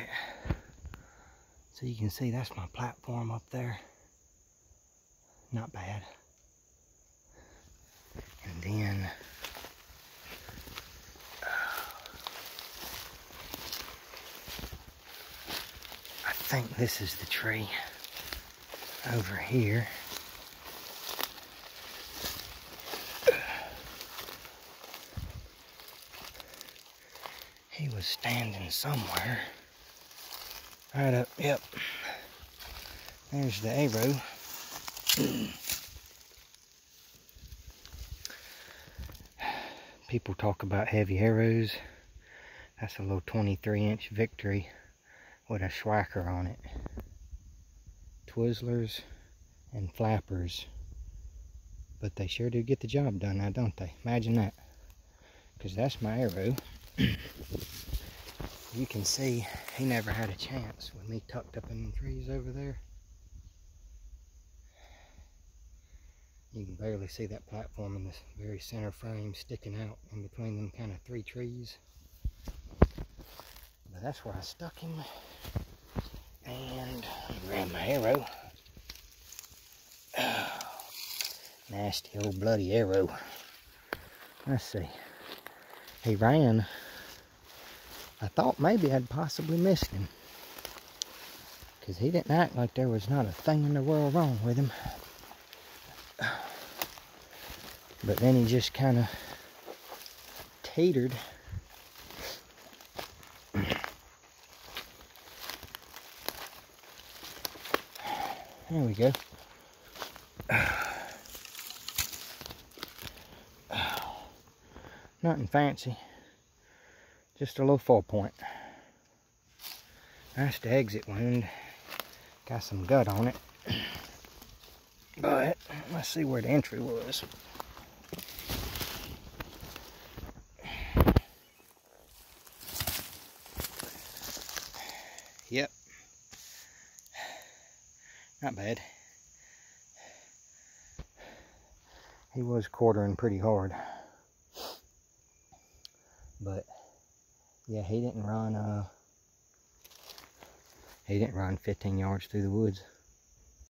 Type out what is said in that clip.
So you can see that's my platform up there. Not bad. And then uh, I think this is the tree over here. He was standing somewhere. Right up, yep. There's the arrow. People talk about heavy arrows. That's a little 23 inch victory with a Swhacker on it. Twizzlers and flappers. But they sure do get the job done now, don't they? Imagine that. Because that's my arrow. you can see he never had a chance with me tucked up in the trees over there. You can barely see that platform in the very center frame sticking out in between them kind of three trees. But that's where I stuck him. And grab my arrow. Nasty old bloody arrow. Let's see. He ran. I thought maybe I'd possibly missed him. Because he didn't act like there was not a thing in the world wrong with him. But then he just kind of tatered. There we go. Nothing fancy. Just a little four point. That's the exit wound. Got some gut on it. But let's see where the entry was. Yep. Not bad. He was quartering pretty hard. But yeah, he didn't run uh he didn't run 15 yards through the woods.